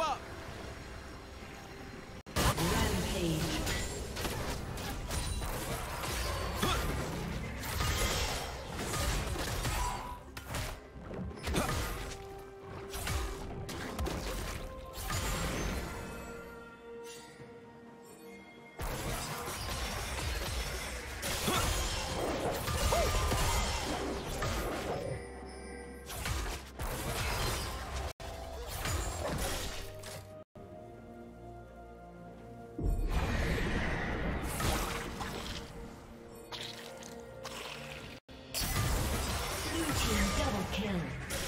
up. Team double kill.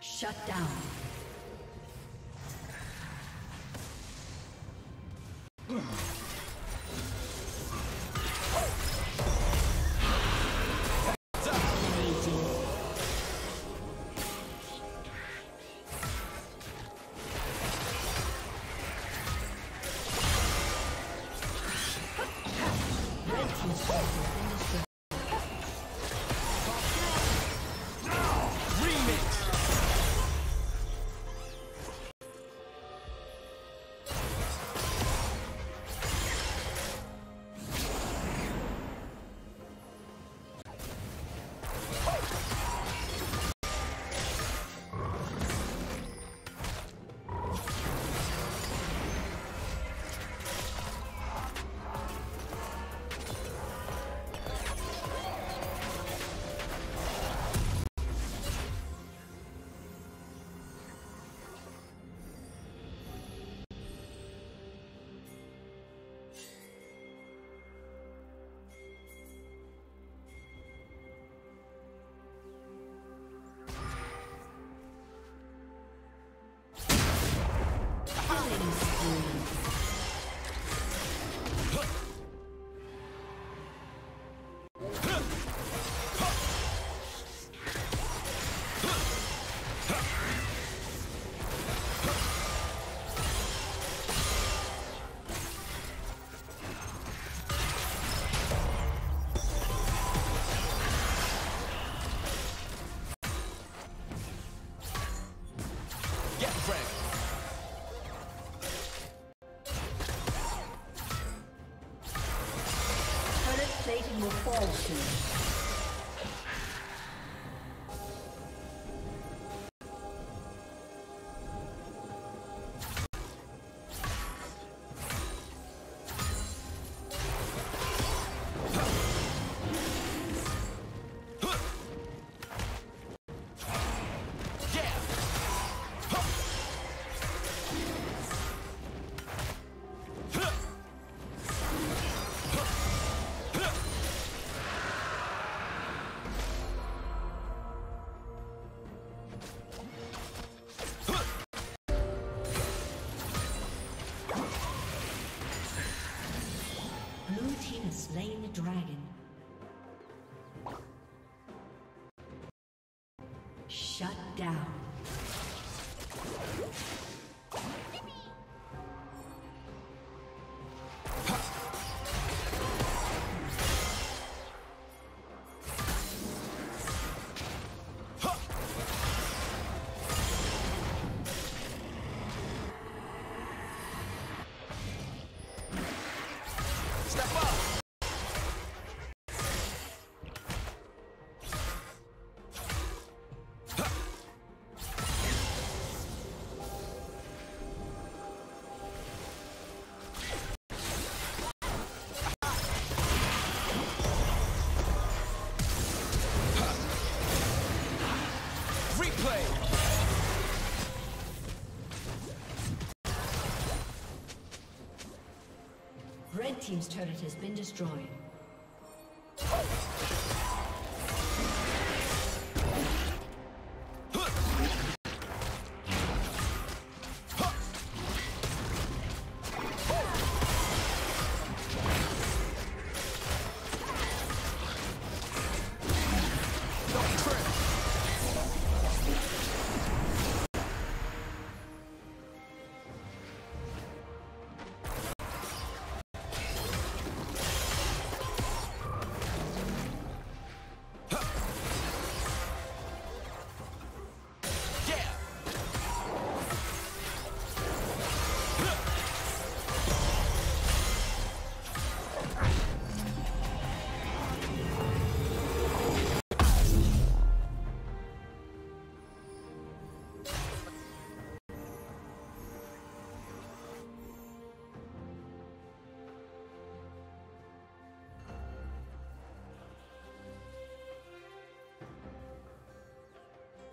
Shut down. Dolphins. Soon. Red Team's turret has been destroyed.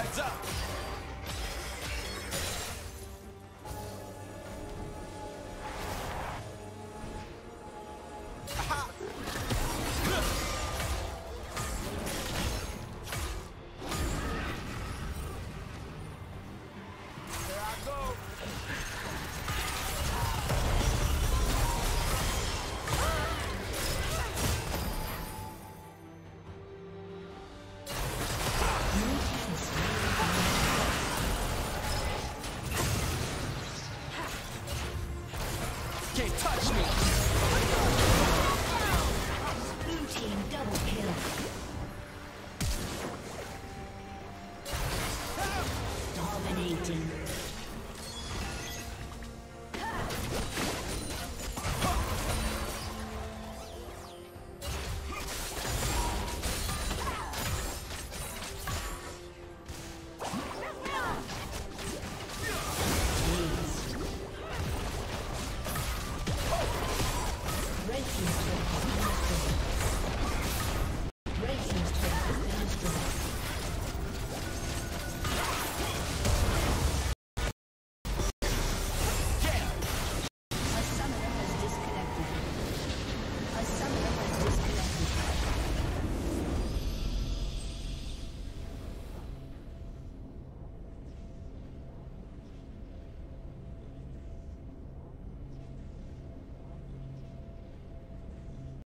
Heads up.